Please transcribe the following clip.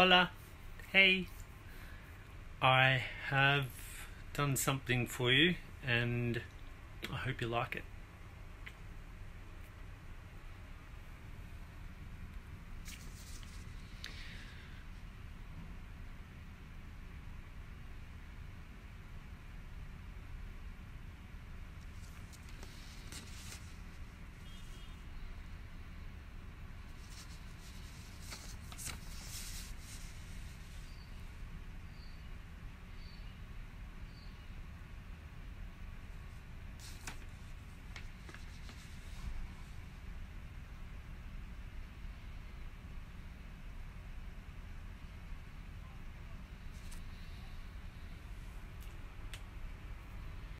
Hola. Hey. I have done something for you and I hope you like it.